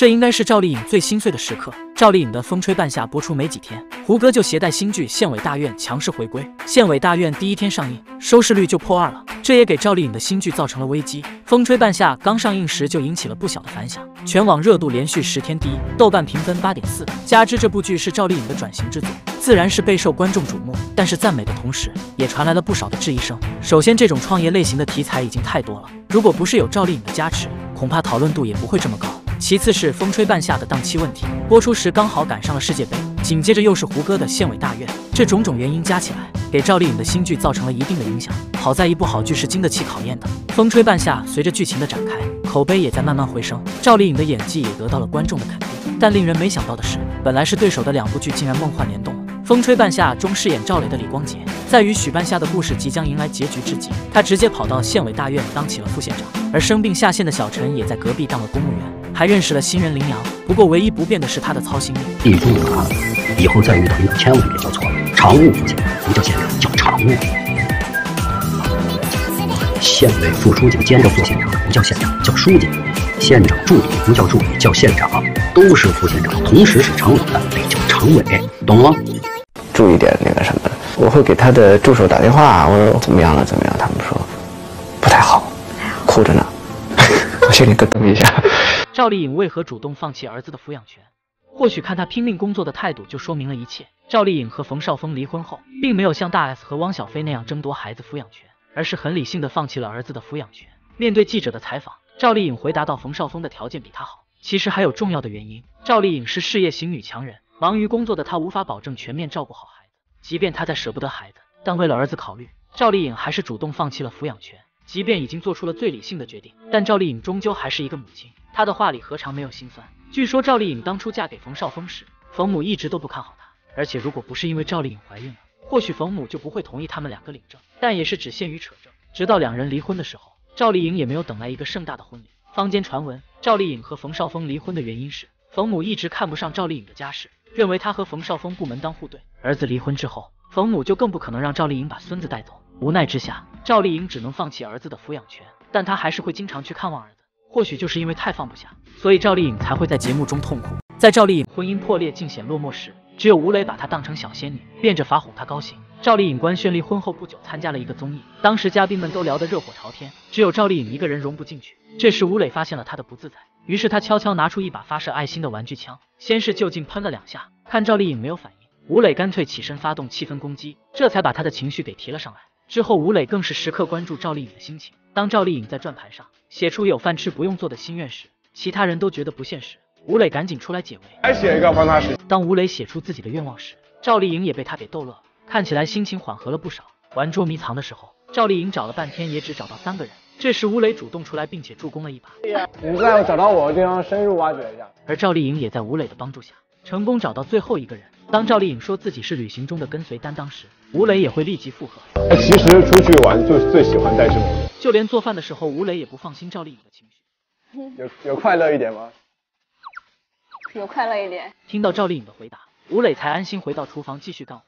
这应该是赵丽颖最心碎的时刻。赵丽颖的《风吹半夏》播出没几天，胡歌就携带新剧《县委大院》强势回归。《县委大院》第一天上映，收视率就破二了，这也给赵丽颖的新剧造成了危机。《风吹半夏》刚上映时就引起了不小的反响，全网热度连续十天第一，豆瓣评分八点四。加之这部剧是赵丽颖的转型之作，自然是备受观众瞩目。但是赞美的同时，也传来了不少的质疑声。首先，这种创业类型的题材已经太多了，如果不是有赵丽颖的加持，恐怕讨论度也不会这么高。其次是《风吹半夏》的档期问题，播出时刚好赶上了世界杯，紧接着又是胡歌的《县委大院》，这种种原因加起来，给赵丽颖的新剧造成了一定的影响。好在一部好剧是经得起考验的，《风吹半夏》随着剧情的展开，口碑也在慢慢回升，赵丽颖的演技也得到了观众的肯定。但令人没想到的是，本来是对手的两部剧竟然梦幻联动。《风吹半夏》中饰演赵雷的李光洁，在与许半夏的故事即将迎来结局之际，他直接跑到县委大院当起了副县长，而生病下线的小陈也在隔壁当了公务员，还认识了新人林阳。不过唯一不变的是他的操心力。记住了，以后再遇到一个千万别叫错了，常务副县长不叫县长，叫常务。县委副书记兼着副县长不叫县长，叫书记。县长助理不叫助理，叫县长。都是副县长，同时是常委的，得叫常委，懂吗？注意点那个什么，我会给他的助手打电话，我说怎么样了？怎么样？他们说不太好，哭着呢。我心里咯噔一下。赵丽颖为何主动放弃儿子的抚养权？或许看她拼命工作的态度就说明了一切。赵丽颖和冯绍峰离婚后，并没有像大 S 和汪小菲那样争夺孩子抚养权，而是很理性的放弃了儿子的抚养权。面对记者的采访，赵丽颖回答到：冯绍峰的条件比她好。其实还有重要的原因，赵丽颖是事业型女强人，忙于工作的她无法保证全面照顾好孩子。即便她在舍不得孩子，但为了儿子考虑，赵丽颖还是主动放弃了抚养权。即便已经做出了最理性的决定，但赵丽颖终究还是一个母亲，她的话里何尝没有心酸？据说赵丽颖当初嫁给冯绍峰时，冯母一直都不看好她，而且如果不是因为赵丽颖怀孕了，或许冯母就不会同意他们两个领证。但也是只限于扯证，直到两人离婚的时候，赵丽颖也没有等来一个盛大的婚礼。坊间传闻，赵丽颖和冯绍峰离婚的原因是冯母一直看不上赵丽颖的家世，认为他和冯绍峰不门当户对。儿子离婚之后，冯母就更不可能让赵丽颖把孙子带走。无奈之下，赵丽颖只能放弃儿子的抚养权，但她还是会经常去看望儿子。或许就是因为太放不下，所以赵丽颖才会在节目中痛哭。在赵丽颖婚姻破裂、尽显落寞时，只有吴磊把她当成小仙女，变着法哄她高兴。赵丽颖官宣离婚后不久，参加了一个综艺，当时嘉宾们都聊得热火朝天，只有赵丽颖一个人融不进去。这时吴磊发现了她的不自在，于是他悄悄拿出一把发射爱心的玩具枪，先是就近喷了两下，看赵丽颖没有反应，吴磊干脆起身发动气氛攻击，这才把他的情绪给提了上来。之后吴磊更是时刻关注赵丽颖的心情，当赵丽颖在转盘上写出有饭吃不用做的心愿时，其他人都觉得不现实，吴磊赶紧出来解围，还写一个帮他当吴磊写出自己的愿望时，赵丽颖也被他给逗乐了。看起来心情缓和了不少。玩捉迷藏的时候，赵丽颖找了半天也只找到三个人。这时吴磊主动出来，并且助攻了一把。你在找到我的地方深入挖掘一下。而赵丽颖也在吴磊的帮助下，成功找到最后一个人。当赵丽颖说自己是旅行中的跟随担当时，吴磊也会立即附和。其实出去玩就最喜欢带这种。就连做饭的时候，吴磊也不放心赵丽颖的情绪。有有快乐一点吗？有快乐一点。听到赵丽颖的回答，吴磊才安心回到厨房继续干活。